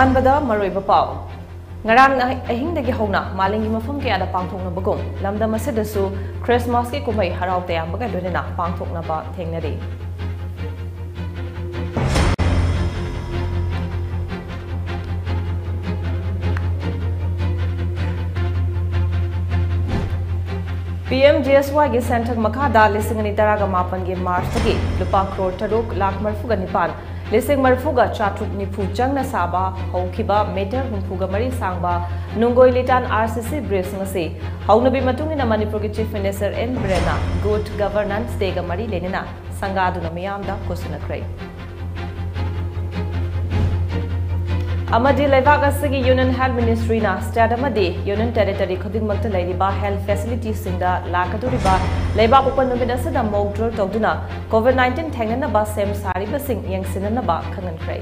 ꯑꯍꯥꯟꯕꯗ ꯃꯔꯣꯏꯕ ꯄꯥꯎ ꯉꯔꯥꯡ ꯑꯍꯤꯡꯗꯒꯤ ꯍꯧꯅ ꯃꯥꯂꯦꯝꯒꯤ ꯃꯐꯝ ꯀꯌꯥꯗ ꯄꯥꯡꯊꯣꯛꯅꯕꯒꯨꯝ ꯂꯝꯗꯝ ꯑꯁꯤꯗꯁꯨ ꯈ꯭ꯔꯤꯁꯃꯥꯁꯀꯤ ꯀꯨꯝꯍꯩ ꯍꯔꯥꯎ ꯇꯌꯥꯝꯕꯒ ꯂꯣꯏꯅꯅ ꯄꯥꯡꯊꯣꯛꯅꯕ ꯊꯦꯡꯅꯔꯤ PMGSY गी सेंटर मखादा लिसिंग अनि तरागा मापन गी मार्च तगी लुपा करोड़ तरुक लाख मरफुगा निपान लिसिंग मरफुगा चाटुक निफु चंगना साबा मीटर हुंफुगा मरी सांगबा नुंगोई लिटान आरसीसी ब्रिज ngasi हौनबी मतुंगिना मणिपुर गी चीफ मिनिस्टर एन ब्रेना गुड गवर्नेंस देगा मरी लेनिना संगादुना मियामदा कुसुनख्रै amadi leibak asigi union health ministry na state amadi union territory khuding makta leiriba health facilities singda lakaduriba leibak open numida sada mock drill tawduna covid 19 thengnana ba sem sari ba sing yang sinana ba khangan krai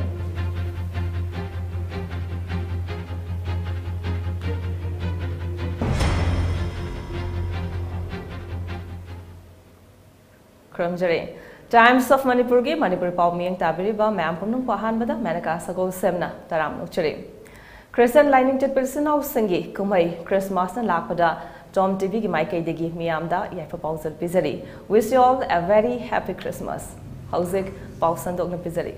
kramjare Times of Manipur की मणिपुर पाव मियंग ताबिरिबा मैम पुनुम पहानबदा मैनका सगो सेमना तराम नुचरे क्रिस्टन लाइनिंग चटपिरसन हाउ संगी कुमई क्रिसमस न टीवी की माइकैदगी मियामदा याइफा पाउजल पिजरी wish you all a very happy Christmas हौजिक पाउ संदोकन पिजरी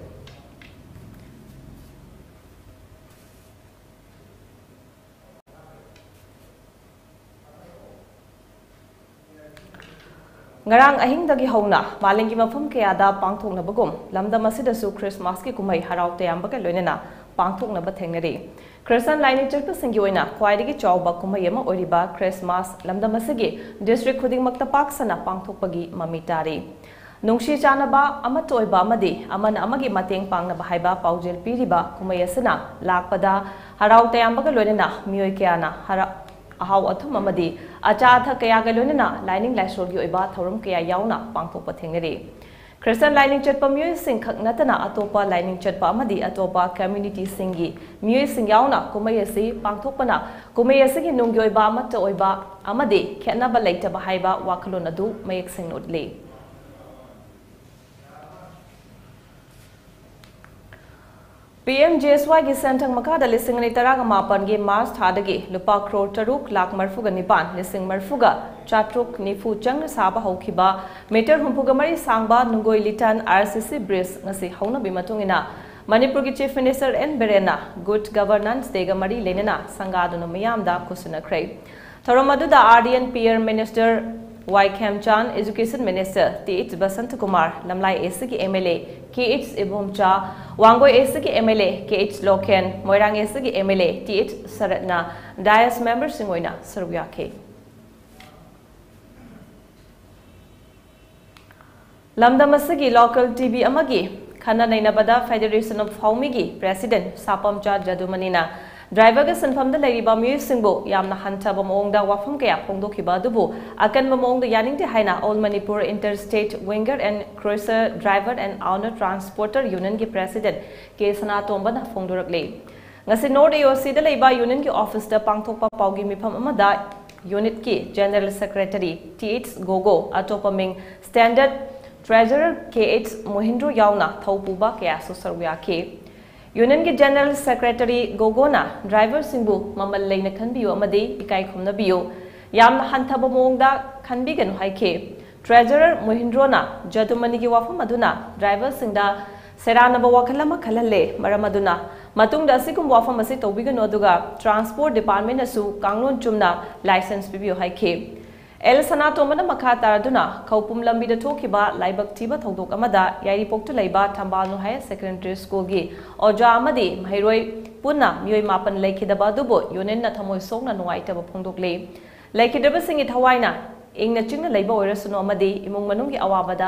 ngarang ahing dagi hona malengi mafam ke ada pangthok na bagum lamda masida su christmas ki kumai harau te amba ka loinena pangthok na ba thengnari mami tari nungshi chanaba ama toiba amadi aman amagi mateng pangna ba haiba paujel piriba kumai asana lakpada harau te amba ka loinena mioi ke ana harau ahau athum amadi acha atha kaya Christian ꯂꯥꯏꯅꯤꯡ ꯆꯠꯄ ꯃꯤꯑꯣꯏꯁꯤꯡ ꯈꯛ ꯅꯠꯇꯅ ꯑꯇꯣꯞꯄ ꯂꯥꯏꯅꯤꯡ ꯆꯠꯄ ꯑꯃꯗꯤ ꯑꯇꯣꯞꯄ ꯀꯝꯃ꯭ꯌꯨꯅꯤꯇꯤꯁꯤꯡꯒꯤ ꯃꯤꯑꯣꯏꯁꯤꯡ ꯌꯥꯎꯅ ꯀꯨꯝꯍꯩ ꯑꯁꯤ ꯄꯥꯡꯊꯣꯛꯄꯅ ꯀꯨꯝꯍꯩ ꯑꯁꯤꯒꯤ ꯅꯨꯡꯒꯤ ꯑꯣꯏꯕ ꯑꯃꯠꯇ ꯑꯣꯏꯕ ꯑꯃꯗꯤ ꯈꯦꯠꯅꯕ ꯂꯩꯇꯕ ꯍꯥꯏꯕ ꯋꯥꯈꯜꯂꯣꯟ ꯑꯗꯨ ꯃꯌꯦꯛ ꯁꯦꯡꯅ ꯎꯠꯂꯤ P M J S Y की सेंथंग मखाद लिंग तरगमापन की मार्च थादगी लुप क्रोर तरुक लाख मरफुग निपान लिंग मरफुग चाट्रुक निफु चंग साब मीटर हूंफुग मरी सांब नुगो लिटन आर सी सी ब्रिजी होने मनपुर की चीफ मिनीस्टर एन बेरेना गुड गवर्नेंस डे मरी लेना संगादन मैं खुशनख्रे थोम आर डी एन पी एर minister Y Khemchand education minister T Basanta Kumar लमलाई K H Ibomcha वांगो S K M L A K H Lokhen Morang S K M L A T H सरतना dais member सिंगोना सरुया के लमदम से local T V खाना नई federation of हाउमी की सापमचा Sapam driver के सिंफमद्ब मूसबू हंब मौद वफम क्या फोद अकन मौद यानी है all Manipur inter state winger and cruiser driver and owner transporter union की प्रेसीडें के सना तोब फोंदे नॉर्थ एओसी यूनियन की ऑफ़िस पाथो पागी की मीफम यूनिट की general secretary T H Gogo अटोप मिंग standard treasurer K H Mohindro यौना थौ क्या सरु यूनियन के जनरल सेक्रेटरी गोगोना ड्राइवर सिंबु ममल लेना खनबियो अमदे इकाई खुमनबियो याम हंथब मोंगदा खनबिगन हाइखे ट्रेजरर मोहिंद्रोना जदुमनी की वाफम अदुना ड्राइवर सिंगदा सेरानब वाखल अमा खलले मरम अदुना मतुंगदा सिकुम वाफम असी तौबिगनो अदुगा ट्रांसपोर्ट डिपार्टमेंट असु कांगलोन चुमना लाइसेंस पिबियो हाइखे एल सनातोमना मखा तारदुना खौपुम यारीपोक्तु लैबा थंबालनु हायर सेकेंडरी स्कूल की ओजा महिरोय पुन्ना मियोय मापन लेखिदबा दुबो यूनियन न थमोय सोंगना नुवाइतबा फोंदोकले लेखिदबा सिंगी थवाइना इंगना चिंगना लैबा ओइरसुनो अमदी इमुंग मनुंगी अवाबदा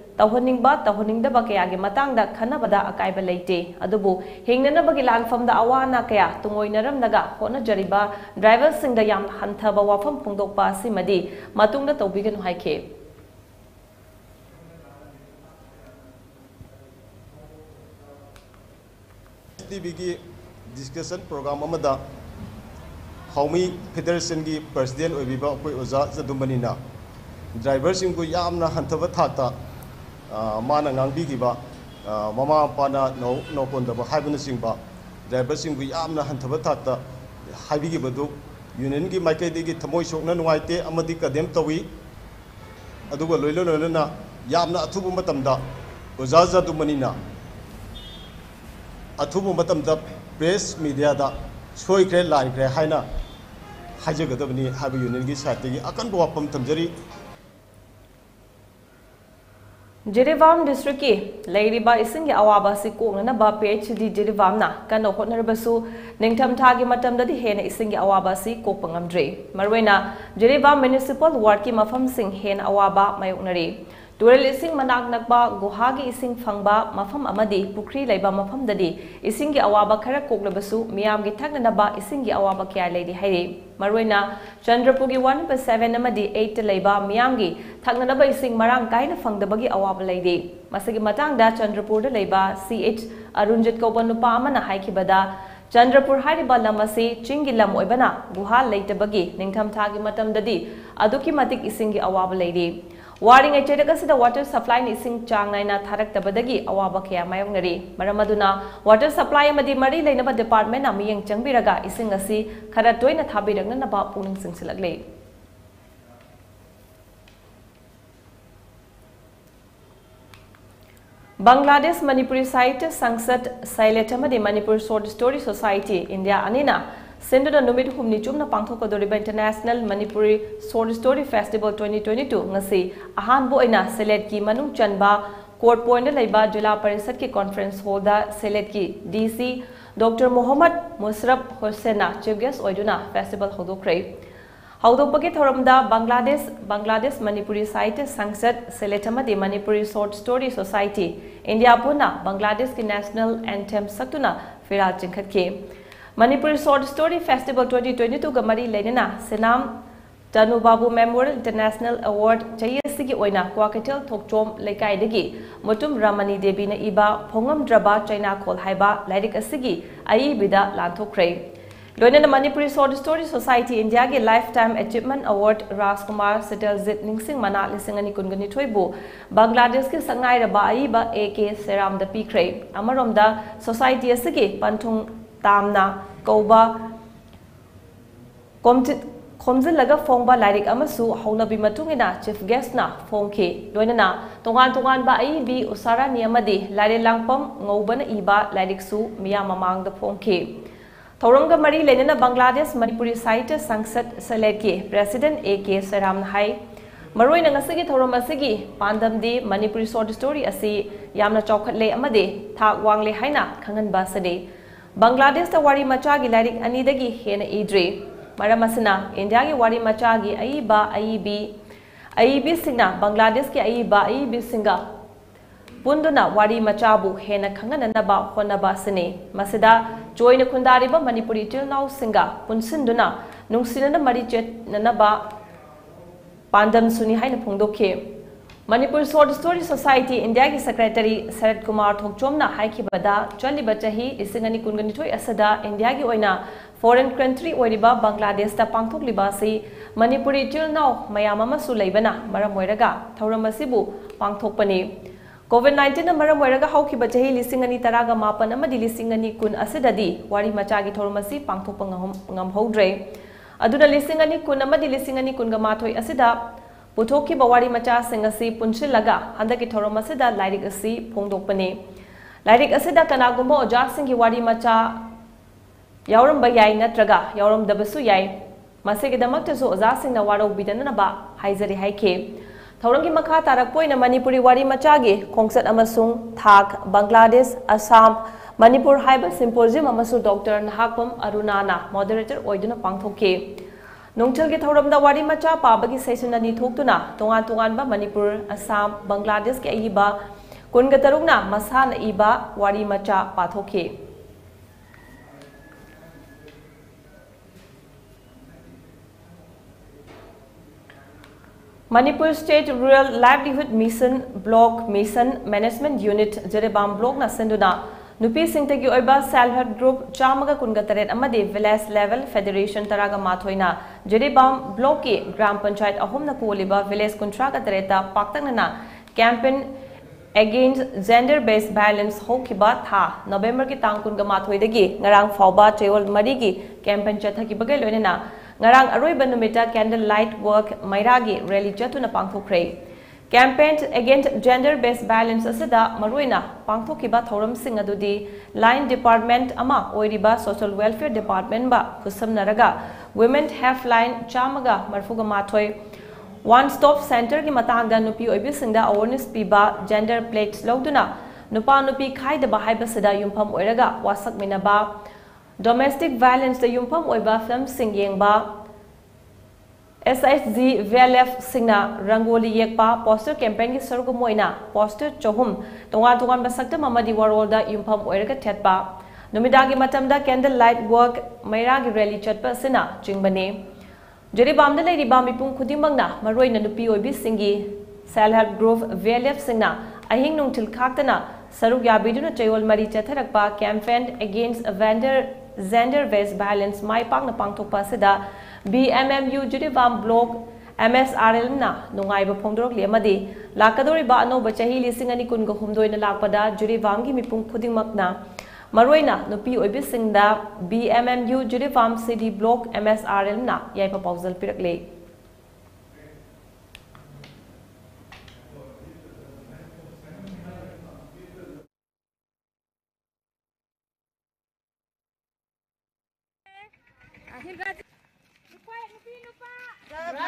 तौहनिंगबा तौहनिंगदबा कयागी मतंगदा अकायबा लेते अदुबु हिंगननबगी लानफमदा अवाना कया तुंगोइनरमनगा होनजरिबा ड्राइवर सिंगदा याम हंथबा वाफम फोंदोकपा सिमदी मतुंगदा तौबिगनु डिस्कशन प्रोग्राम अमदा हौमी फेडरेशन की प्रेसिडेंट ओजा जदुमनीना ड्राइवर सिंगु यामना हंथब थाता माना ngangbigibा ममा पाना नो नो कोंदबा हाइबन सिंगबा ड्राइवर सिंगु यामना हंथब थाता हाइबिगिबदु यूनियन की सोकना नुवाइते अमदि कदेम लोइलो लोइलोना यामना अथुबु ओजा जदुमनीना अथुबु प्रेस मीडिया सोइख्रे लाइख्रे हाइब यूनियन की साइड अकन वाफम थमजरी जिरीवाम डिस्ट्रिक्ट की लेरिबा इसिंग की अवाबा से कोंगना पीएचडी जिरीवामना कन होटनरबसु निंगथम थागी मतमददी हेन इसिंग की अवाबा से कोपंगमद्रे मरवेना जिरीवाम म्युनिसिपल वार्ड की मफम सिंह अवाबा तुरल इसिंग मनाक नकबा गुहागी इसिंग फंगबा मफम अमदी पुखरी लेबा मफम ददी इसिंग अवाबा खरा कोकलबसु मियाम की थकनबा इसिंग अवाबा क्या लेदी हैरे मरवेना चंद्रपुर की 1.7 अमदी 8 लेबा मियाम की थकनबा इसिंग मरांग काइना फंगदबगी अवाबा लेदी मसगी मतंगदा चंद्रपुर लेबा सीएच अरुणजित कौबन नुपा अमना हाइखिबदा चंद्रपुर हाइरिबा लम असी चिंगी लम ओइबना गुहा लेतबगी निंगथम वारिंग चेडकसिद वाटर सप्लाई इसिंग चांग नाइना अवाब कया मायोंगनरी मरम अदुना वाटर सप्लाई मरी लेनब डिपार्टमेंट अमियंग चंगबिरगा इसिंग असी तोइना थाबिरगनबा पुनिंग सिंगसिलगले Manipuri Sahitya Sansad Sylhet Manipur short story society India अनिना सिंधुना नुमित हुमनी चुमना पांथोकदोरिबा international Manipuri short story festival 2022 ngasi ahanbo oina select ki manung chanba court point लेबा जिला परिषद की कॉन्फ्रेंस हॉल सेलेट की डीसी डॉक्टर मोहम्मद मुशरफ हुसैना चीफ गेस्ट ओइदुना फेस्टिवल होदोख्रे हौदोपगे थोरमदा Bangladesh Bangladesh Manipuri Sahitya Sansad Sylhet अमदि Manipuri short story society India पुना बांग्लादेश की नेशनल एंथेम सक्तुना चिंखतके Manipur Short Story Festival 2022 ga mari lenena senam Tanu Babu Memorial International Award chahi asigi oina Kwakatel Thokchom lekai degi mutum Ramani Devi na iba phongam draba China khol haiba lairik asigi ai bida lanthokre लोनन Manipuri short story society India के lifetime achievement award Rajkumar Sitaljit मना लिसिंग अनि कुनगनि थोइबु बांग्लादेश के संगाई रबा आईबा ए के कौबा फोंबा lyric हौनबी chief गेस्टना फोंखे लोइनना तोगान तोगान बा आई B उसारा नियमदि लाइरे लांगपम ngौबन इबा लाइरिकसु मरी लेनना Bangladesh Manipuri Sahitya Sansad select के प्रेसिडेंट ए के सराम हाई मरोइना थौरम असigi पांदमदि मणिपुरी शॉर्ट स्टोरी थाक वांगले हाइना खंगन बासदे बांग्लादेश वारी मचा की लाइक अनीदगी हेन इद्रे मरम इंडिया की वारी मचा की अईबा अईबी अईबी की अईबा अईबी पुंदुना वारी मचाबु हेन खंगननबा होनबा सने मसिदा जोइन खुंदारिबा मणिपुरी मरी चेतननबा पांदम सुनी हाइन Manipur short story society India की सेक्रेटरी शरद कुमार थोकचोमना हाइखिबदा चलिबा चाही इंडिया की फॉरेन कंट्री ओइरिबा बांग्लादेश ता पांगथोकलिबा सि मणिपुरी चिलनाव मयाम अमसु लेबना मरम कोविड 19 ना मरम ओइरगा तरागा मापन अमदि लिसिंग कुन असददी वारी मचागी थौरम असि पांगथोकप अनि कुन पुथोकी बवारी मचा सिंह असी पुनशिलगा हंदकी थोरम फोंदोकपने लाइरिक असिदा कनागुम्बा ओजा सिंह की वारी मचा यावरम याई यावरम दबसु याई मसेगिदमक्तसु ओजा सिंह न वारो बिदननबा हाइजरी हाइखे थौरंगी मखा तारकपोइना मणिपुरी वारी मचागे खोंसत अमसुंग थाक बांग्लादेश असम मणिपुर हाइबा सिंपोजियम अमसु डॉक्टर नहाकपम अरुणाना मॉडरेटर ओइदुना पांगथोके नोंचलगे थौरमदा वारी मचा पाबगी सेशन अनी थोकतुना तोंगान तोंगानबा मणिपुर असम बांग्लादेश के अइबा कुनग तरुंगना मसान इबा वारी मचा पाथोखे Manipur state rural livelihood mission block mission management unit Jiribam block ना सिंधुना नुपीसी सेलहर ग्रुप चामग कुंग तरह विलेज लेवल फेडरेशन तरग माथोना जिरीबाम ब्लॉक की ग्राम पंचायत अहम कोलब विलेज कुंत्रा तरह पाकना campaign against gender based violence था नवेंबर की तंग कुंग माथोदाव चेवल मरी की कैंपेन चथिबगे लोनना अरब नुमित कैंडल लाइट वर्क मैरा रेली रैली चतना पाथ्रे adudi line department ama oiriba social welfare department ba khusam women have line chamaga marfuga mathoi one stop center ki matangda nupi oibi singda awareness piba gender plates loduna nupa nupi khaida ba haiba sida yumpham oiraga wasak minaba domestic violence S H G well F Singh rangoli poster campaign की सरुक poster चौहम तोान तोब सकम वरोल यूफम थेप नुदाद केंडल लाइट वर्क मैरा रेली रैली चतप अ चिंबने जरीबाद लेरीबी self help group well F Singh अहिंग नुथिल खातना सरुक याबीन चयोल मरी चथरप campaign against vendor gender based violence माई पाक BMMU Jurivam Block MSRL na nungai ba phongdorok le amadi lakadori ba no ba chahi lising ani kun go humdoi na lakpada Jurivam gi mipung khuding makna maroina nupi oibi singda BMMU Jurivam City Block MSRL na yai pa pausal pirak le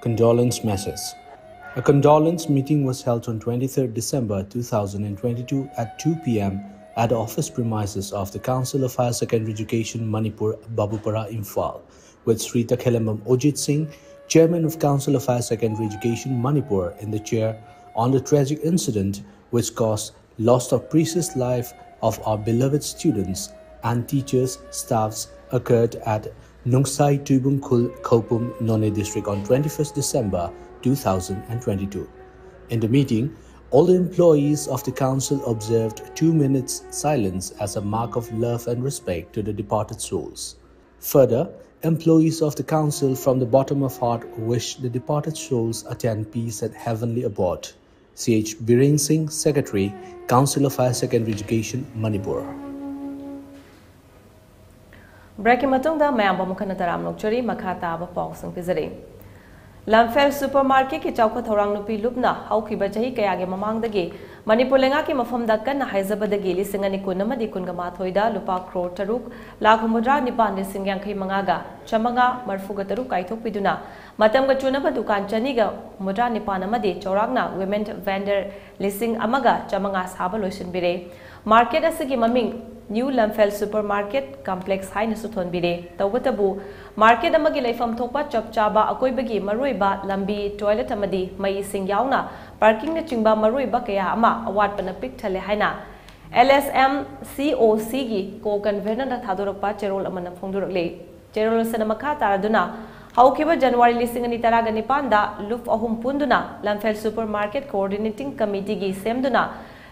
Condolence Message. A condolence meeting was held on 23 December 2022 at 2 p.m. at office premises of the Council of Higher Secondary Education Manipur, Babupara, Imphal, with Sri Takhelambam Ojit Singh, Chairman of Council of Higher Secondary Education Manipur, in the chair on the tragic incident which caused loss of precious life of our beloved students and teachers, staffs occurred at Nungsai Tubung Khul Khopum None district on 21st December 2022. In the meeting, all the employees of the council observed two minutes silence as a mark of love and respect to the departed souls. Further, employees of the council from the bottom of heart wish the departed souls attend peace and heavenly abode. CH Biren Singh, Secretary, Council of Higher Secondary Education, Manipur. ब्रेक मयाम बमुखन तराम नोकचरी मखा ताब पाउसंग पिजरे लमफेल super market की चौखा नुपी लुपना चही कयागे ममांगदगे मणिपुर लेंगा की मफमदा कन्न हाइजबदगे लिसिंग अनि कुन अमदि कुनगा माथोइदा लुपा क्रो तरुक लाख हुमुद्रा निपान लिसिंग यांखै मंगागा चमंगा मरफुगा तरुक मतमगा चुनबा दुकान चनीगा हुमुद्रा निपान चौरांगना वुमेन वेंडर अमगा चमंगा साबा लोइसिनबिरे मार्केट असगी ममिंग new Lamphel super market complex हाइन सुथोनबिरे तौबतबु मार्केट अमगी लेफम चाबा अकोइबगी मरोइबा लंबी टॉयलेट अमदी मई सिंग पार्किंग चिंबा मरोइबा कया अमा अवाटपना पिक थले हाइना LSM COC gi ko convener na thadorokpa cherol amana phongdurokle cherol sana makha taraduna हौखिब January लिसिंग अनि तरागा निपान लुफ अहुम पुंदुना लमफेल सुपरमार्केट कोऑर्डिनेटिंग कमिटी की सेमदुना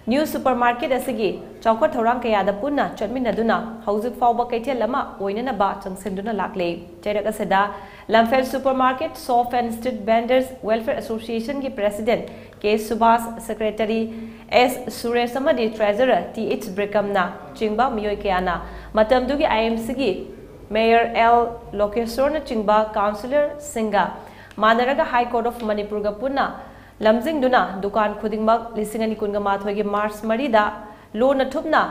न्यू सुपरमार्केट असगी चौखट थौरांग कयादा पुन्ना चटमिनदुना हौजिक फाउबा कैथेल अमा ओइननबा चंगसेंदुना लाकले चैरक असदा and street vendors welfare association की president K Subhash secretary S Suresh अमदी treasurer T H ब्रेकमना चिंगबा मियोय कयाना मतमदुगी आईएमसी की मेयर एल लोकेश्वर चिंबा काउंसिलर सिंगा मानरगा हाई कोर्ट ऑफ़ मणिपुर पुना लमजिंगदुना दुकान खुदिंगमक लिसिंग अनि कुनगा माथोगी मार्च मरीदा लोन थुपना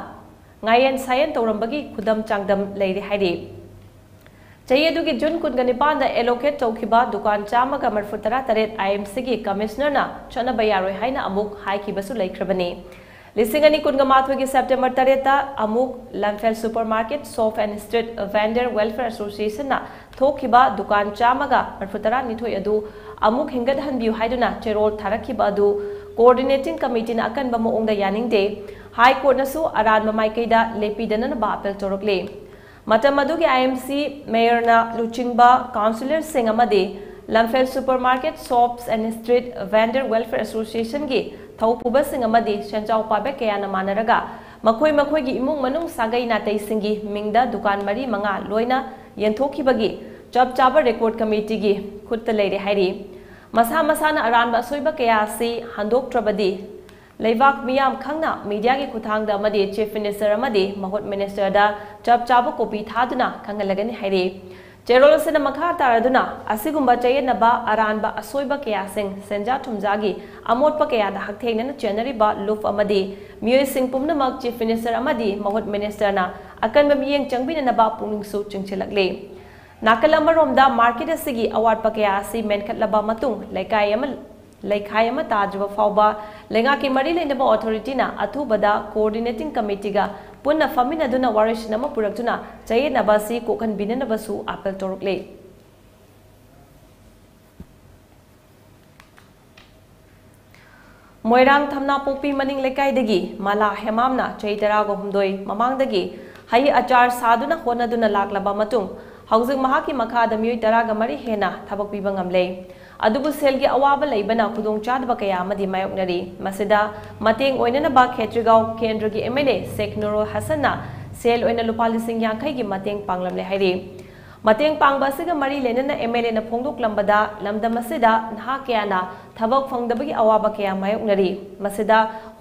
changdam leire hairi chaye du gi jun kun gani pa da allocate tawkhiba dukan chama ga marfu tara taret imc gi commissioner na chana bayaroi haina amuk hai ki basu laikhrabani लिसिंग अनि कुनगा माथोगी September तरेता अमुक Lamphel supermarket shop and street vendor welfare association ना दुकान चामगा मरफुतरा निथोय अदु अमुक हिंगद हनबियु हाइदुना चेरोल थारखिबा अदु कोऑर्डिनेटिंग कमिटी ना अकन बम ओंगदा यानिंगदे हाई कोर्ट नसु अरान माइकैदा लेपीदन बापेल तोरकले मतम अदुगी आईएमसी मेयर ना लुचिंगबा Singh अमदे Lamphel supermarket shops and street vendor welfare association की थौपुबसिंग अमदि सेंचाव पाबे कयाना मानरगा मखोय मखोयगी इमुंग मनुंग सागै नातैसिंगी मिंगदा दुकान मरी मंगा यंथोखिबगी चप चाबा रेकॉर्ड कमेटी की खुद लेरे मसा मसाना अरानबा सोइबा कया लेवाक मियाम खंगना मीडिया की अमदि चीफ मिनिस्टर मिनिस्टर दा चप चाबा कॉपी खंगलगनि हाइरी चेरोल से मखा तारदुना असिगुम्बा चयनबा अरानबा असोइबा कयासिंग सेंजा थुमजागी अमोटपा कयादा हकथेंगना चेनरिबा लुफ सिंह पुमनमक चीफ मिनिस्टर अमदी महुत मिनिस्टरना अकनबा मियेंग चंगबिनबा पुनिंगसु चिंगचिलकले नाकल मार्केट अम लेखाय अम ताजब फाउबा लेंगा की मरी लेनबा अथॉरिटीना अथुबदा कोऑर्डिनेटिंग पुनः फमिनदुना वारिश नम पुरक्तुना चयनबसी कोखन बिननबसु अपील तोरकले मोइरांग थमना पोपी मनिंग लेकाइदगी माला हेमामना चै तरागो हुमदोई ममांगदगी हई अचार सादुना होनदुना लाकलबा हौजिक मखादा मियोय तरागा मरी हेना थबक अवाब लेबना खुदोंग चादबा कया मदि मायोकनरी मसिदा मतेंग ओइननबा खेत्रिगांव केंद्रगी एमएलए शेख नुरुल हसनना सेल लुपा पांगलमले हाइरी मतेंग पांगबा सिगा मरी लेनना एमएलए न फोंदोकलंबदा लमदम मसिदा नहा कयाना थबक फंगदबगी अवाब कया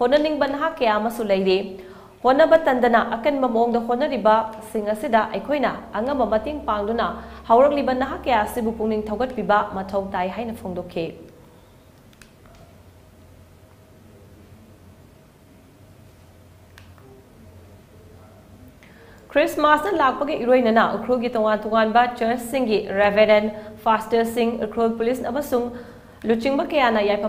होननिंग बनहा कया लेरी होनबा तंदना अकन मतिंग पांगदुना हौरकलिबा नहा कया सिबु पुंगिंग थौगतपिबा मथौ ताई हाइना फोंदोखे क्रिसमस लापगे इरोइनना उख्रुगी तोवान तोवानबा church सिंगी reverend pastor Singh Ukhrul police अमसुंग लुचिंगबा कयाना याइपा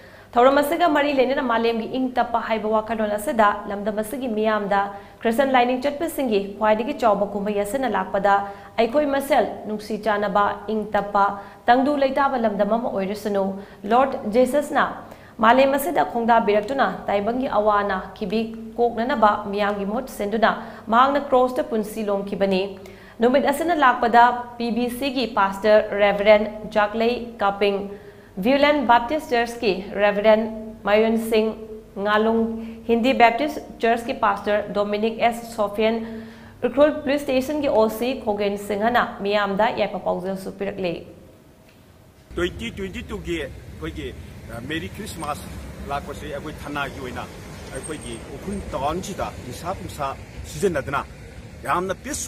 मरी लेना मालेम की इंग तप वाखलोन लमदम मियामदा क्रिस्टन लाइनिंग चटपी खाई चौब कुमई लापद अखोई मसेल चानब इंग तप लेताब लमदम लॉर्ड जेससना मालेम खोंदाबीरक्तुना ताइबंगी अवाना किबी कोकननब मियाम की मोट सेंदुना पुंसी लोमखिबनी नुमित असना लापद पीबीसी की पास्टर रेवरेंड जाकले कापिंग Violent Baptist Church की reverend Mayun Singh ngalung, Hindi Baptist Church की पास्टर डोमिनिक एस सोफियन उखरुल पुलिस स्टेशन की ओसी खोगेन सिंहना मियामदा यापा पाउजल सुपिरकले 2022 की अखोगी मेरी क्रिसमस लापसे अखोई थना की अखोगी उखुन तौन सिदा निसा यामना पीस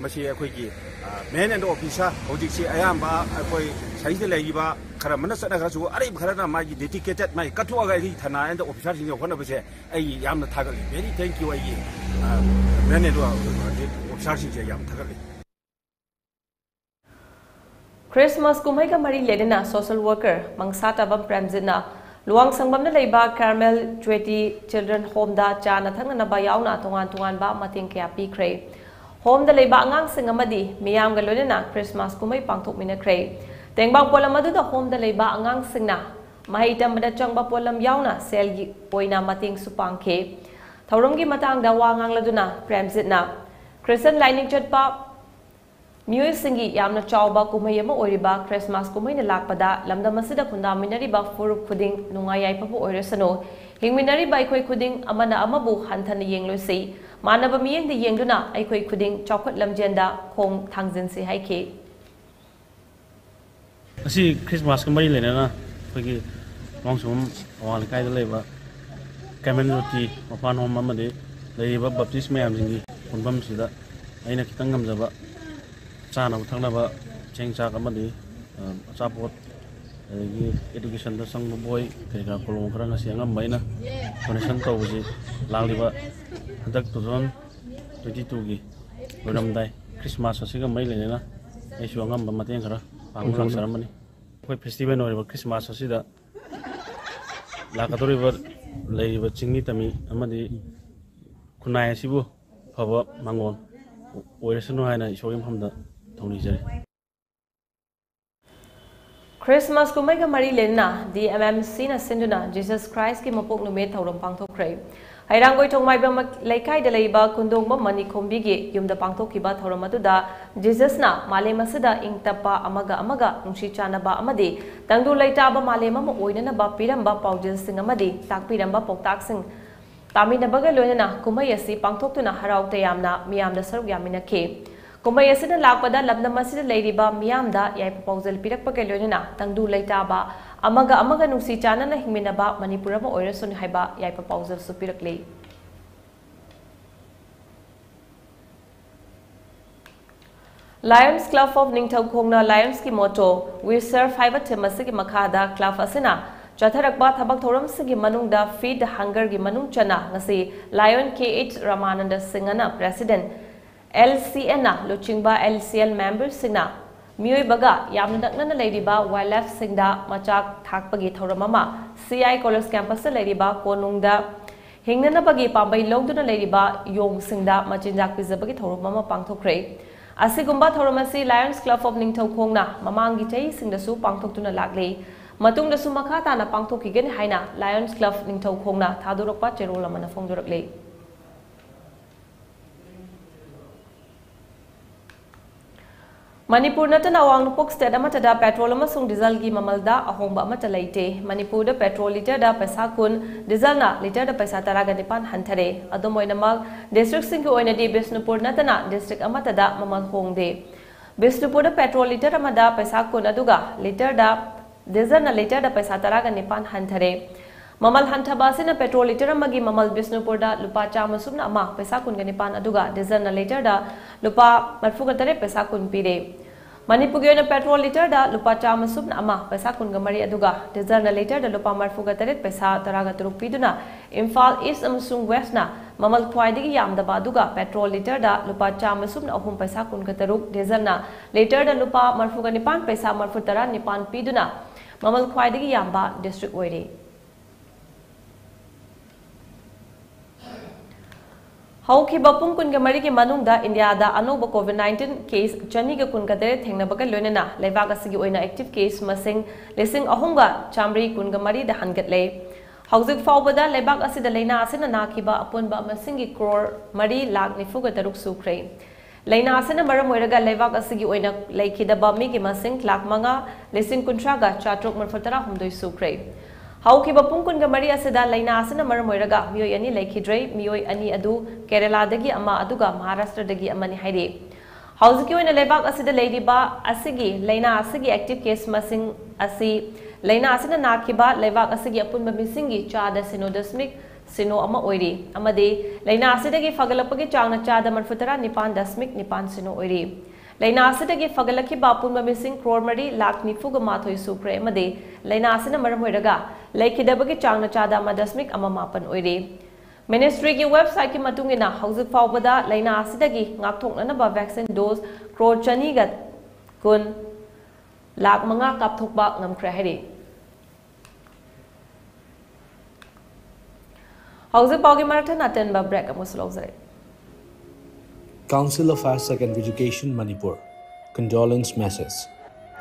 ꯃꯁꯤ ꯑꯩꯈꯣꯏꯒꯤ ꯃꯦꯟ ꯑꯦꯟ ꯑꯣꯐꯤꯁꯥꯔ ꯍꯧꯖꯤꯛꯁꯤ ꯑꯌꯥꯝꯕ ꯑꯩꯈꯣꯏ ꯁꯩꯗ ꯂꯩꯔꯤꯕ ꯈꯔ ꯑꯃꯅ ꯆꯠꯅꯈ꯭ꯔꯁꯨ ꯑꯔꯩꯕ ꯈꯔꯅ ꯃꯥꯒꯤ ꯗꯦꯗꯤꯀꯦꯇꯦꯠ ꯃꯥꯒꯤ ꯀꯠꯊꯣꯛꯑꯒ ꯑꯩꯒꯤ ꯊꯅꯥ ꯑꯦꯟ ꯑꯣꯐꯤꯁꯥꯔꯁꯤꯡꯒꯤ ꯍꯣꯠꯅꯕꯁꯦ ꯑꯩ ꯌꯥꯝꯅ ꯊꯥꯒꯠꯂꯤ ꯚꯦꯔꯤ ꯊꯦꯡꯛ ꯌꯨ ꯑꯩꯒꯤ ꯃꯦꯟ ꯑꯦꯟ ꯑꯣꯐꯤꯁꯥꯔꯁꯤꯡꯁꯦ ꯌꯥꯝ ꯊꯥꯒꯠꯂꯤ Christmas kumai ka mari ledena social worker mangsa tabam premjina luang sangbam na leiba Carmel Tweti Children Home da cha na thang na ba yaw na tongan tongan ba mating kya pi kre home da leiba angang sing amadi miyam ga lolena Christmas kumai pangthok mina kre tengbang polam adu da home da leiba angang sing na mahai tam da changba polam yaw na sel gi poina mating supang ke thauram gi matang da wa ngang laduna premjit na Christian ꯂꯥꯏꯅꯤꯡ ꯆꯠꯄ ꯃꯤꯑꯣꯏꯁꯤꯡꯒꯤ ꯌꯥꯝꯅ ꯆꯥꯎꯕ ꯀꯨꯝꯍꯩ ꯑꯃ ꯑꯣꯏꯔꯤꯕ Christmas ꯀꯨꯝꯍꯩꯅ ꯂꯥꯛꯄꯗ ꯂꯝꯗꯝ ꯑꯁꯤꯗ ꯈꯨꯟꯗꯥꯃꯤꯟꯅꯔꯤꯕ ꯐꯨꯔꯨꯞ ꯈꯨꯗꯤꯡ ꯅꯨꯡꯉꯥꯏ ꯌꯥꯏꯐꯕ ꯑꯣꯏꯔꯁꯅꯨ ꯍꯤꯡꯃꯤꯟꯅꯔꯤꯕ ꯑꯩꯈꯣꯏ ꯈꯨꯗꯤꯡ ꯑꯃꯅ ꯑꯃꯕꯨ ꯍꯟꯊꯅ ꯌꯦꯡꯂꯣꯏꯁꯤ ꯃꯥꯟꯅꯕ ꯃꯤꯠꯌꯦꯡꯗ ꯌꯦꯡꯗꯨꯅ ꯑꯩꯈꯣꯏ ꯈꯨꯗꯤꯡ ꯆꯥꯎꯈꯠ ꯂꯝꯖꯦꯟꯗ ꯈꯣꯡ ꯊꯥꯡꯖꯤꯟꯁꯤ ꯍꯥꯏꯈꯤ ꯑꯁꯤ ꯈ꯭ꯔꯤꯁꯃꯥꯁꯀ ꯃꯔꯤ ꯂꯩꯅꯅ ꯑꯩꯈꯣꯏꯒꯤ ꯂꯣꯡꯁꯨꯝ ꯑꯋꯥꯡ ꯂꯩꯀꯥꯏꯗ ꯂꯩꯕ ꯀꯃꯦꯟꯌꯨꯅꯤꯇꯤ ꯃꯄꯥꯟꯍꯣꯝ ꯑꯃꯗꯤ ꯂꯩꯔꯤꯕ ꯕꯞꯇꯤꯁ ꯃꯌꯥꯝꯁꯤꯡꯒꯤ ꯄꯨꯟꯐꯝꯁꯤꯗ ꯑꯩꯅ ꯈꯤꯇꯪ ꯉꯝꯖꯕ ꯆꯥꯅꯕ ꯊꯛꯅꯕ ꯆꯦꯡ ꯆꯥꯛ ꯑꯃꯗꯤ ꯑꯆꯥꯄꯣꯠ ꯑꯗꯒꯤ ꯑꯦꯗꯨꯀꯦꯁꯟꯗ ꯆꯪꯕ ꯕꯣꯏ ꯀꯔꯤ ꯀꯔꯥ ꯀꯣꯂꯣꯝ ꯈꯔ ꯉꯁꯤ ꯑꯉꯝꯕ ꯑꯩꯅ ꯗꯣꯅꯦꯁꯟ ꯇꯧꯕꯁꯤ ꯂꯥꯛꯂꯤꯕ ꯍꯟꯗꯛ ꯇꯨ ꯊꯥꯎꯖꯟ ꯇ꯭ꯋꯦꯟꯇꯤ ꯇꯨꯒꯤ ꯂꯣꯏꯔꯝꯗꯥꯏ ꯈ꯭ꯔꯤꯁꯃꯥꯁ ꯑꯁꯤꯒ ꯃꯔꯤ ꯂꯩꯅꯅ ꯑꯩꯁꯨ ꯑꯉꯝꯕ ꯃꯇꯦꯡ ꯈꯔ ꯄꯥꯡꯕ ꯂꯥꯛꯆꯔꯝꯕꯅꯤ ꯑꯩꯈꯣꯏ ꯐꯦꯁꯇꯤꯚꯦꯜ ꯑꯣꯏꯔꯤꯕ ꯈ꯭ꯔꯤꯁꯃꯥꯁ ꯑꯁꯤꯗ ꯂꯥꯛꯀꯗꯧꯔꯤꯕ ꯂꯩꯔꯤꯕ ꯆꯤꯡꯃꯤ ꯇꯝꯃꯤ ꯑꯃꯗꯤ ꯈꯨꯟꯅꯥꯏ ꯑꯁꯤꯕꯨ ꯐꯕ ꯃꯥꯡꯒꯣꯟ ꯑꯣꯏꯔꯁꯅꯨ ꯍꯥꯏꯅ ꯏꯁꯣꯔꯒꯤ ꯃꯐꯝꯗ ꯊꯧꯅꯤꯖꯔꯤ ꯈ꯭ꯔꯤꯁꯃꯥꯁ ꯀꯨꯝꯍꯩꯒ ꯃꯔꯤ ꯂꯩꯅꯅ ꯗꯤ ꯑꯦꯝ ꯑꯦꯝ ꯁꯤꯅ ꯁꯤꯟꯗꯨꯅ ꯖꯤꯁꯁ ꯈ꯭ꯔꯥꯏꯁꯀꯤ ꯃꯄꯣꯛ ꯅꯨꯃꯤꯠ ꯊꯧꯔꯝ ꯄꯥꯡꯊꯣꯛꯈ꯭ꯔꯦ हैरांगोई थोंमाइबा लेखाइद लेबा कुंदोंगबा मनिखोंबिगे युमदा पांगथोखिबा थौरम अदुदा जीससना मालेम असदा इंगतपा अमगा अमगा नुंशी चानबा मालेम अम ओइननबा पिरंबा सरुक यामिनखे कुमै असना लाकपदा लबनम असदा पाजल पीरप याइपा पाउजेल पिरकपके लोयना ꯑꯃꯒ ꯑꯃꯒ ꯅꯨꯡꯁꯤ ꯆꯥꯟꯅꯅ ꯍꯤꯡꯃꯤꯟꯅꯕ ꯃꯅꯤꯄꯨꯔ ꯑꯃ ꯑꯣꯏꯔꯁꯨꯅ ꯍꯥꯏꯕ ꯌꯥꯏꯐ ꯄꯥꯎꯖꯦꯜꯁꯨ ꯄꯤꯔꯛꯂꯤ ꯂꯥꯌꯟꯁ ꯀ꯭ꯂꯕ ꯑꯣꯐ ꯅꯤꯡꯊꯧꯈꯣꯡꯅ ꯂꯥꯌꯟꯁꯀꯤ ꯃꯣꯇꯣ ꯋꯤ ꯁꯔꯚ ꯍꯥꯏꯕ ꯊꯤꯝ ꯑꯁꯤꯒꯤ ꯃꯈꯥꯗ ꯀ꯭ꯂꯕ ꯑꯁꯤꯅ ꯆꯠꯊꯔꯛꯄ ꯊꯕꯛ ꯊꯧꯔꯝꯁꯤꯡꯒꯤ ꯃꯅꯨꯡꯗ ꯐꯤꯠ ꯍꯪꯒꯔꯒꯤ ꯃꯅꯨꯡ ꯆꯟꯅ ꯉꯁꯤ Lyon K H Ramananda Singha president L C N लुचिंग L C L member सिंगदा मचाक थाकपगी थौरम सी आई कॉलेज कैंपस हिंगनबगी पांबई लौदुना लेरिबा योंग अमा पांगथोखरे असिगुम्बा थौरम असि लायंस क्लब ऑफ़ निंगथौ खोंगना ममांगी पांगथोक्तुना लागले मतुंगदसु मखा ताना पांगथोकिगेन हाइना लायंस क्लब निंगथौ खोंगना मनपुर नतना वांगपुक स्टेट अमतदा पेट्रोल डीजल की ममल अहोंग लेते मनपुर पेट्रोल लीटर पैसा कुन डीजल लीटर पैसा तरा ग निपान हंथरे अदम ओइनमक बिष्णुपुर नतना ममल होंदे बिष्णुपुर पेट्रोल लीटर पैसा कुन अदुगा लीटर डीजल लीटर पैसा तरा ग निपान हंथरे ममल हंथबासीन पेट्रोल लीटर ममल बिस्नुपुर लुप चाम सून पैसा कुन निपान डीजल लीटर लुप मरफुग तरह पैसा कुल पीरे मनपुर पेट्रोल लीटर लुप चाम सून पैसा कुन मरी डीजल लीटर लुप मरफुग तरह पैसा तरह तरुक पीना इम्फा ईस्ट वेस्ट ममल ख्वाई पेट्रोल लीटर लुप चाम सून अहम पैसा कुन तरुक डीजल लीटर लुप मरफुग निपान पैसा मरफु तरह निपान पीना ममल ख्वाई याम्बा ꯍꯧꯈꯤꯕ ꯄꯨꯡ ꯀꯨꯟꯒ ꯃꯔꯤꯒꯤ ꯃꯅꯨꯡꯗ ꯏꯟꯗꯤꯌꯥꯗ ꯑꯅꯧꯕ ꯀꯣꯚꯤꯗ ꯅꯥꯏꯟꯇꯤꯟ ꯀꯦꯁ ꯆꯅꯤꯒ ꯀꯨꯟꯒ ꯇꯔꯦꯠ ꯊꯦꯡꯅꯕꯒ ꯂꯣꯏꯅꯅ ꯂꯩꯕꯥꯛ ꯑꯁꯤꯒꯤ ꯑꯣꯏꯅ ꯑꯦꯛꯇꯤꯚ ꯀꯦꯁ ꯃꯁꯤꯡ ꯂꯤꯁꯤꯡ ꯑꯍꯨꯝꯒ ꯆꯥꯝꯃꯔꯤ ꯀꯨꯟꯒ ꯃꯔꯤꯗ ꯍꯟꯒꯠꯂꯦ ꯍꯧꯖꯤꯛ ꯐꯥꯎꯕꯗ ꯂꯩꯕꯥꯛ ꯑꯁꯤꯗ ꯂꯩꯅꯥ ꯑꯁꯤꯅ ꯅꯥꯈꯤꯕ ꯑꯄꯨꯟꯕ ꯃꯁꯤꯡꯒꯤ ꯀ꯭ꯔꯣꯔ ꯃꯔꯤ ꯂꯥꯛ ꯅꯤꯐꯨꯒ ꯇꯔꯨꯛ ꯁꯨꯈ꯭ꯔꯦ ꯂꯩꯅꯥ ꯑꯁꯤꯅ ꯃꯔꯝ ꯑꯣꯏꯔꯒ ꯂꯩꯕꯥꯛ ꯑꯁꯤꯒꯤ ꯑꯣꯏꯅ ꯂꯩꯈꯤꯗꯕ ꯃꯤꯒꯤ ꯃꯁꯤꯡ ꯂꯥꯛ ꯃꯉꯥ ꯂꯤꯁꯤꯡ ꯀꯨꯟꯊ꯭ꯔꯥꯒ ꯆꯥꯇ꯭ꯔꯨꯛ ꯃꯔꯐꯨ ꯇꯔꯥ ꯍꯨꯝꯗꯣꯏ ꯁꯨꯈ꯭ꯔꯦ ꯍꯧꯈꯤꯕ ꯄꯨꯡ ꯀꯨꯟꯒ ꯃꯔꯤ ꯑꯁꯤꯗ ꯂꯩꯅꯥ ꯑꯁꯤꯅ ꯃꯔꯝ ꯑꯣꯏꯔꯒ ꯃꯤꯑꯣꯏ ꯑꯅꯤ ꯂꯩꯈꯤꯗ꯭ꯔꯦ ꯃꯤꯑꯣꯏ ꯑꯅꯤ ꯑꯗꯨ ꯀꯦꯔꯂꯥꯗꯒꯤ ꯑꯃ ꯑꯗꯨꯒ ꯃꯍꯥꯔꯥꯁꯇ꯭ꯔꯗꯒꯤ ꯑꯃꯅꯤ ꯍꯥꯏꯔꯤ ꯍꯧꯖꯤꯛꯀꯤ ꯑꯣꯏꯅ ꯂꯩꯕꯥꯛ ꯑꯁꯤꯗ ꯂꯩꯔꯤꯕ ꯑꯁꯤꯒꯤ ꯂꯩꯅꯥ ꯑꯁꯤꯒꯤ ꯑꯦꯛꯇꯤꯚ ꯀꯦꯁ ꯃꯁꯤꯡ ꯑꯁꯤ ꯂꯩꯅꯥ ꯑꯁꯤꯅ ꯅꯥꯈꯤꯕ ꯂꯩꯕꯥꯛ ꯑꯁꯤꯒꯤ ꯑꯄꯨꯟꯕ ꯃꯤꯁꯤꯡꯒꯤ ꯆꯥꯗ ꯁꯤꯅꯣ ꯗꯁꯃꯤꯛ ꯁꯤꯅꯣ ꯑꯃ ꯑꯣꯏꯔꯤ ꯑꯃꯗꯤ ꯂꯩꯅꯥ ꯑꯁꯤꯗꯒꯤ ꯐꯒꯠꯂꯛꯄꯒꯤ ꯆꯥꯡꯅ ꯆꯥꯗ ꯃꯔꯐꯨ ꯇꯔꯥ ꯅꯤꯄꯥꯟ ꯗꯁꯃꯤꯛ ꯅꯤꯄꯥꯟ ꯁꯤꯅꯣ ꯑꯣꯏꯔꯤ ꯂꯩꯅꯥ ꯑꯁꯤꯗꯒꯤ ꯐꯒꯠꯂꯛꯈꯤꯕ ꯑꯄꯨꯟꯕ ꯃꯤꯁꯤꯡ ꯀ꯭ꯔꯣꯔ ꯃꯔꯤ ꯂꯥꯛ ꯅꯤꯐꯨꯒ ꯃꯥꯊꯣꯏ ꯁꯨꯈ꯭ꯔꯦ ꯑꯃꯗꯤ ꯂꯩꯅꯥ ꯑꯁꯤꯅ ꯃꯔꯝ ꯑꯣꯏꯔꯒ ꯂꯩꯈꯤꯗꯕꯒꯤ ꯆꯥꯡꯅ ꯆꯥꯗ ꯑꯃ ꯗꯁꯃꯤꯛ ꯑꯃ ꯃꯥꯄꯟ ꯑꯣꯏꯔꯤ ꯃꯤꯅꯤꯁꯇ꯭ꯔꯤꯒꯤ ꯋꯦꯕꯁꯥꯏꯠꯀꯤ ꯃꯇꯨꯡ ꯏꯟꯅ ꯍꯧꯖꯤꯛ ꯐꯥꯎꯕꯗ ꯂꯩꯅꯥ ꯑꯁꯤꯗꯒꯤ ꯉꯥꯛꯊꯣꯛꯅꯅꯕ ꯚꯦꯛꯁꯤꯟ ꯗꯣꯁ ꯀ꯭ꯔꯣꯔ ꯆꯅꯤꯒ ꯀꯨꯟ ꯂꯥꯛ ꯃꯉꯥ ꯀꯥꯞꯊꯣꯛꯄ ꯉꯝꯈ꯭ꯔꯦ ꯍꯥꯏꯔꯤ ꯍꯧꯖꯤꯛ ꯐꯥꯎꯒꯤ ꯃꯔꯛꯇ ꯑꯇꯦꯟꯕ ꯕ꯭ꯔꯦꯛ ꯑꯃꯁꯨ ꯂꯧꯖꯔꯦ Council of Higher Secondary Education Manipur Condolence Message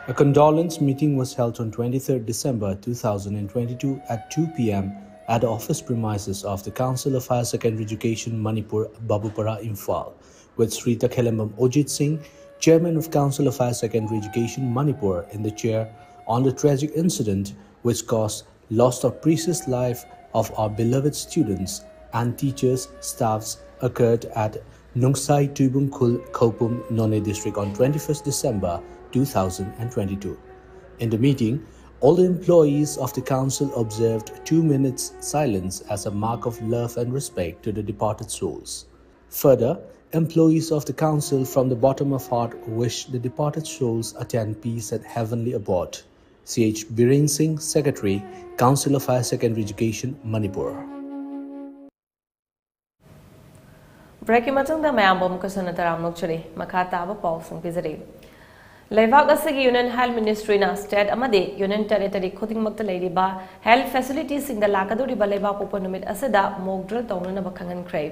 A condolence meeting was held on 23 December 2022 at 2 p.m. at the office premises of the Council of Higher Secondary Education Manipur Babupara Imphal with Sri Takhelambam Ojit Singh, Chairman of Council of Higher Secondary Education Manipur, in the chair on the tragic incident which caused loss of precious life of our beloved students and teachers, staffs occurred at Nungsai Tubung Khul Khopum None district on 21st December 2022. In the meeting, all the employees of the council observed two minutes silence as a mark of love and respect to the departed souls. Further, employees of the council from the bottom of heart wish the departed souls attend peace at heavenly abode. CH Biren Singh, Secretary, Council of Higher Secondary Education, Manipur. Break मतुंग मैम मुकसन तराम नोचरी मखा ताब पाव संपिजरी लेवाक union health ministry state union territory खुदिंगमक्ता लेरिबा हेल्थ फैसिलिटी लाकदोरिबा लेवाक पोपो नुमित drill खंगनख्रे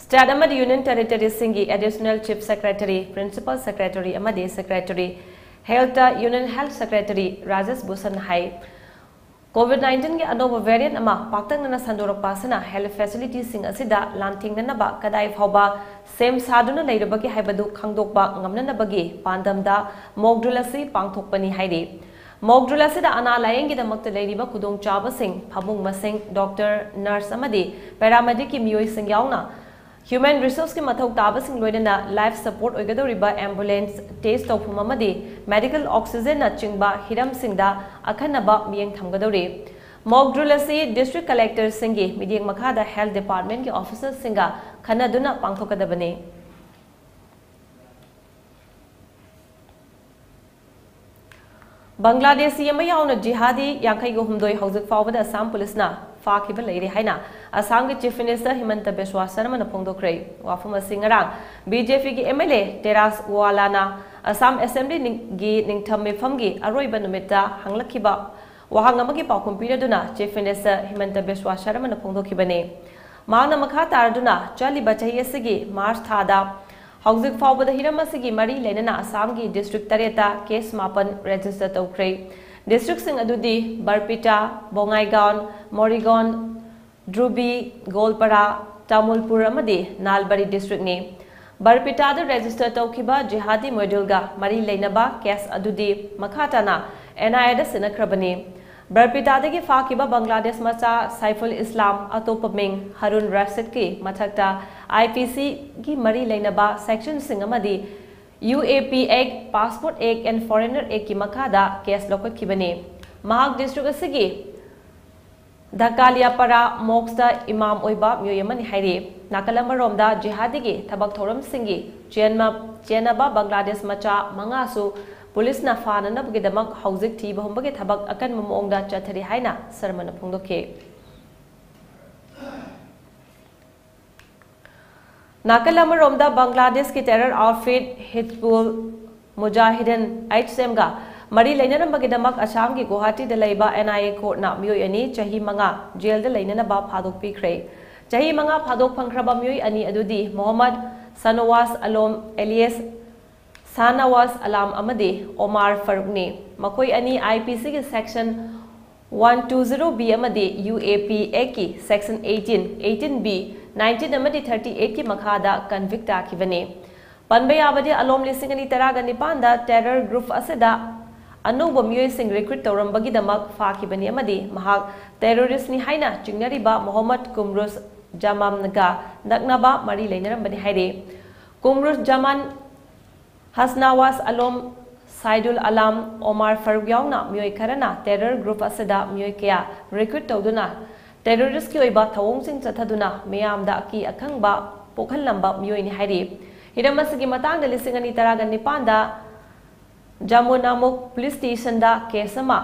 state union territory additional chief secretary principal secretary secretary health union health secretary Rajesh Bhushan high nineteen के अनोब वेरियंट अमा पाक्तंगना संदोरकपासना हेल्थ फैसिलिटीसिंग असिदा लांथिंगनबा कदाई फाउबा सेम सादुना लेरबगे हाइबदु खंगदोकबा ngamnanabagi pandamda mogdril asi pangthokpani hairi mogdril asida ana layenggi damakta leiriba kudong chaba sing phamung masing doctor nurse amadi paramedic ki miyoi sing yauna human resource की ताबसिंग लोइना लाइफ सपोर्ट ओइगदोरिबा एंबुलेंस टेस्ट तौफुम medical oxygen न चिंगबा हिरम अखनबा मियंग थमगदोरि। असी डिस्ट्रिक्ट कलेक्टर सिंगी मिडियंग मखादा हेल्थ डिपार्टमेंट के ऑफिसर सिंगा खनदुना पांगथोकदबने बांग्लादेशी जिहादी यांखई हुमदोई हौजक फावद असम पुलिसना। फाखिब लेरे हाइना असम के चीफ मिनिस्टर हिमंत बिस्वा शर्मा फोंदोखरे वाफम सिंगरांग बीजेपी की एमएलए टेरास वालाना असम असेंबली की निंगथम मिफम की अरोइब नुमिता हंगलखिबा अमगी पाउकुम पीरदुना चीफ मिनिस्टर हिमंत बिस्वा शर्मा फोंदोखिबने मांगना मखा तारदुना चलिबा चही असगी मार्च थादा हौजिक फाउबद हिरम मरी लेनना असम की डिस्ट्रिक्ट तरेता केस मापन रजिस्टर तौख्रे डिस्ट्रिक्ट बरपिटा बोंगाईगांव मोरीगोन ध्रुबी गोलपरा तामुलपुर नालबरी डिस्ट्रिक्ट ने बरपिटा रजिस्टर तौखिबा जिहादी मॉड्यूलगा मरी लेनबा केस अदुदी मखाताना एनआईए दा सिनख्रबने बरपिटादगी फाकिबा बांग्लादेश मचा सैफुल इस्लाम अतोप मिंग हरुन रशीद की मथक्ता आईपीसी की मरी लेनबा section UAP Act, Passport Act and Foreigner Act की मखादा केस डिस्ट्रिक्ट असगी। धकालियापरा मोक्सदा इमाम ओइबा म्योयमनि हाइरे नाकलमरोमदा थबक थोरमसिंगी चेनमा चेनबा बांग्लादेश मचा मंगासु। पुलिसना फाननबगिदमक हौजिक थीब होंबगे थबक अकन ममोंगदा चथरी हाइना सरमन फोंदोखे नाकल बांग्लादेश की terror outfit Hizbul Mujahideen HM गा मरी लेननबगिदमक असम की गुवाहाटी लेबा एनआईए कोर्टना मियोय अनी चही मंगा जेल लेननबा फादोक पीख्रे चही मंगा फादोक फंख्रबा मियोय अनी मोहम्मद सनवास अलोम एलियस सानवास अलाम अमदे ओमार फरूक मकोई अनी आईपीसी के सेक्शन 120 बी यूएपी ए की सेक्शन 18 18 बी 1938 की मखादा कन्विक्ट ताखिबने पनबे याबदे अलोम तरागा निपानदा टेरर ग्रुप असेदा अनौब मियोइसिंग रिक्रूट महाक टेररिस्ट नि हाइना चिंगनरिबा मोहम्मद कुमरुस जमामनगा नकनबा मरी लेनरंबने हाइरे कुमरुस जमान हसनावास अलोम साइदुल अलाम ओमार फरूक मियोइ खरना टेरर ग्रुप मियोइ कया रिक्रूट तौदुना टेररिस्ट की ओइबा थवोंगसिंग चथदुना मयामदा की अखंगबा पोखललंबा मियोइनि हाइरि हिरम असगी मतांग लिसिंग अनि तरागा निपांदा जामुनामुक पुलिस स्टेशन दा केस अमा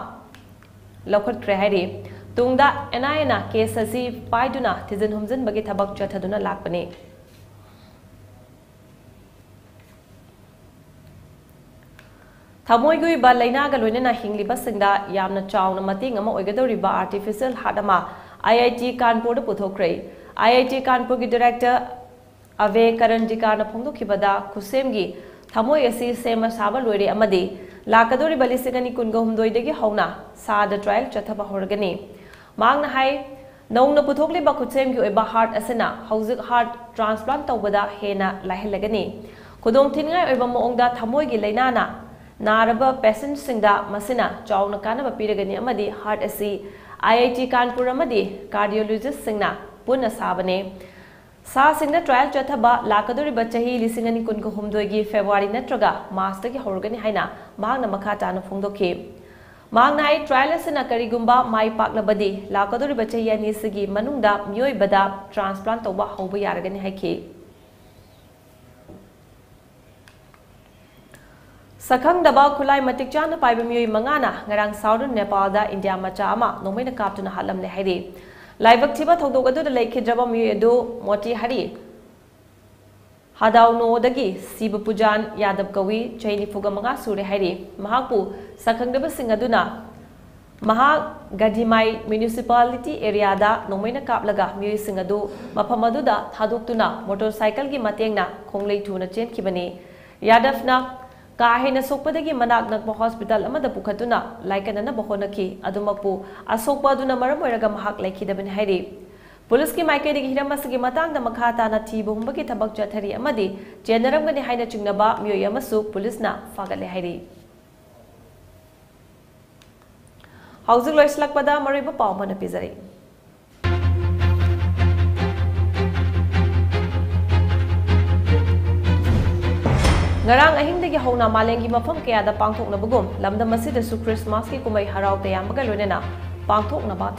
लौखटख्रे हाइरि तुंगदा एनआईना केस असि पाइदुना थिजन हुमजन बगे थबक चथदुना लाकपने थमोइगुइबा लैनागा लोइनना हिंग्लिबसिंगदा यामना चावना मतिंग अमा ओइगदौरिबा आर्टिफिशियल हार्ट अमा IIT कानपुर पुथोख्रे IIT कानपुर की डायरेक्टर अवे करण जिकार फोंदोखिबद खुसेम की थमोई असी सेम साब लोरे अमदी लाकदोरिब लिसिंगनी कुनगहुमदोइदगी हौना साद ट्रायल चथब होरगनी मांगना हाय नौना पुथोली खुसेम की हार्ट असेना हौजिक हार्ट ट्रांसप्लांट तब हेन लाहेलगनी खुदोंथिनगाय ओइबा थमोय की लेना नाब पेशेंट सिंगदा मसिना चाउना पीरगनी हार्ट असी आईआईटी कानपुर कार्डियोलॉजिस्ट पुनः साबने सासिंग ट्रायल चथब लाकदोरीब चाही लिसिंग अनि कुनकुहुमदोगी फेब्रुवारी नत्रगा मार्चदगी हौरगनि हाइना मांगना मखा चाना फोंदोखि मांगना आई ट्रायल असिना करिगुम्बा माइ पाक्लबदि लाकदोरीब चाही अनिसिगी मनुंगदा मियोइबदा ट्रांसप्लांट तौबा हौबा यारगनि हाइखि ꯌꯥꯔꯒꯅꯤ ꯍꯥꯏꯈꯤ ꯁꯈꯪꯗꯕ ꯈꯨꯠꯂꯥꯏ ꯃꯇꯤꯛ ꯆꯥꯅ ꯄꯥꯏꯕ ꯃꯤꯑꯣꯏ ꯃꯉꯥꯅ ꯉꯔꯥꯡ ꯁꯥꯎꯗꯔꯟ ꯅꯦꯄꯥꯜꯗ ꯏꯟꯗꯤꯌꯥ ꯃꯆꯥ ꯑꯃ ꯅꯣꯡꯃꯩꯅ ꯀꯥꯞꯇꯨꯅ ꯍꯥꯠꯂꯝꯂꯦ ꯍꯥꯏꯔꯤ ꯂꯥꯏꯕꯛ ꯊꯤꯕ ꯊꯧꯗꯣꯛ ꯑꯗꯨꯗ ꯂꯩꯈꯤꯗ꯭ꯔꯕ ꯃꯤꯑꯣꯏ ꯑꯗꯨ ꯃꯣꯇꯤ ꯍꯔꯤ ꯍꯗꯥꯎꯅꯣꯗꯒꯤ ꯁꯤꯕ ꯄꯨꯖꯥꯟ ꯌꯥꯗꯕ ꯀꯧꯏ ꯆꯍꯤ ꯅꯤꯐꯨꯒ ꯃꯉꯥ ꯁꯨꯔꯦ ꯍꯥꯏꯔꯤ ꯃꯍꯥꯛꯄꯨ ꯁꯛꯈꯪꯗꯕꯁꯤꯡ ꯑꯗꯨꯅ ꯃꯍꯥꯛ ꯒꯙꯤꯃꯥꯏ ꯃ꯭ꯌꯨꯅꯤꯁꯤꯄꯥꯂꯤꯇꯤ ꯑꯦꯔꯤꯌꯥꯗ ꯅꯣꯡꯃꯩꯅ ꯀꯥꯞꯂꯒ ꯃꯤꯑꯣꯏꯁꯤꯡ ꯑꯗꯨ ꯃꯐꯝ ꯑꯗꯨꯗ ꯊꯥꯗꯣꯛꯇꯨꯅ ꯃꯣꯇꯣꯔꯁꯥꯏꯀꯜꯒꯤ ꯃꯇꯦꯡꯅ ꯈꯣꯡꯂꯩ ꯊꯨꯅ ꯆꯦꯟꯈꯤꯕꯅꯤ ꯌꯥꯗꯕꯅ ꯀꯥ ꯍꯦꯟꯅ ꯁꯣꯛꯄꯗꯒꯤ ꯃꯅꯥꯛ ꯅꯛꯄ ꯍꯣꯁꯄꯤꯇꯥꯜ ꯑꯃꯗ ꯄꯨꯈꯠꯇꯨꯅ ꯂꯥꯏꯀꯠꯅꯅꯕ ꯍꯣꯠꯅꯈꯤ ꯑꯗꯨꯃꯛꯄꯨ ꯑꯁꯣꯛꯄ ꯑꯗꯨꯅ ꯃꯔꯝ ꯑꯣꯏꯔꯒ ꯃꯍꯥꯛ ꯂꯩꯈꯤꯗꯕꯅꯤ ꯍꯥꯏꯔꯤ पुलिस की माइकैदगी हिरम असिगी मतंग मखा ताना थीब हुंबगी थबक चथरी अमदी चेनरमगनी हाइना चिंगनबा मियोय अमसु पुलिसना फागले हाइरी housing लोइसलकपदा मरिबा पावमन पिजरी kayada pangthoknabagum lamdam asidasu christmas ki kumai harau tayambaga loinena pangthoknaba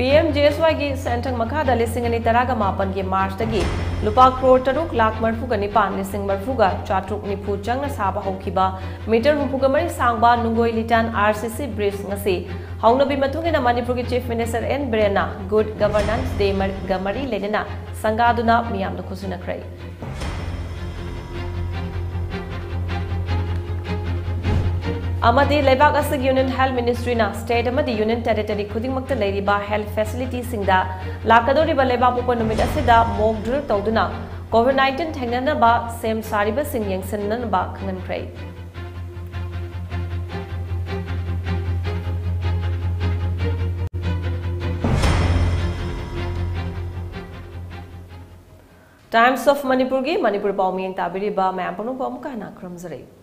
thengnari PMJSY की सेंटर मखादा लिसिंग अनि तरागा मापन की मार्च लुपा करोड़ तरुक लाख मरफुगा निपान लिसिंग मरफुगा चाट्रुक निफु चंगना साबा मीटर हुफुगा मरि सांगबा नुंगोई लिटान आरसीसी ब्रिज ngasi हौनबी मतुंगिना मणिपुर की चीफ मिनिस्टर एन बिरेना गुड गवर्नेंस डे गमरी लेना संगादुना amadi lakadori ba leibak upa numit asida mock drill tawduna covid 19 thengnana ba sem sariba sing yengsan ba khangan krai times of Manipur की Manipur पाउमी ताबिरिबा ma'am पनु ना क्रमजरे